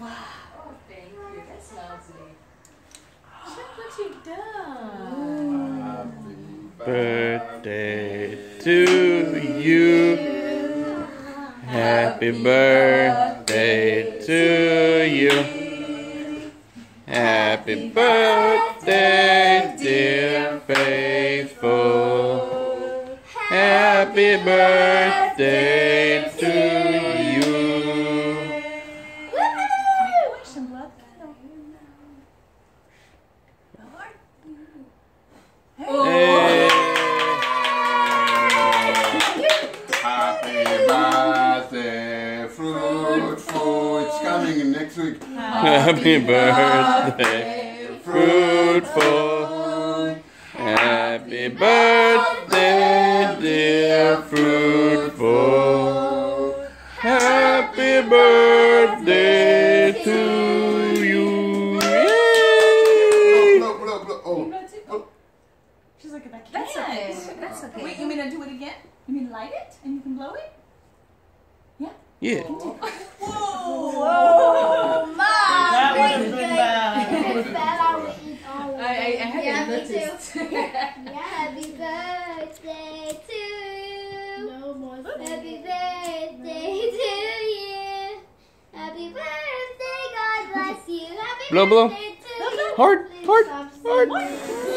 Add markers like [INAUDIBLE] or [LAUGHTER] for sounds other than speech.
Wow. Oh, thank you. That's lovely. Check what you've done. Birthday to you. Happy birthday to you. Happy birthday, dear faithful. Happy birthday next week. Happy birthday, fruitful. Happy birthday, dear fruitful. Happy birthday to you. Yay! Blow, blow, blow. Oh, She's like, I can't. That's okay. That's okay. Wait, you mean to do it again? You mean light it and you can blow it? Yeah. Whoa! That would have been bad. I, I, I hadn't [LAUGHS] Yeah, me noticed. Happy [LAUGHS] birthday to you. No more Happy birthday to you. Happy birthday, God [LAUGHS] bless you. Happy Blow, blow. birthday to you. Hard, hard, hard. singing. Hey!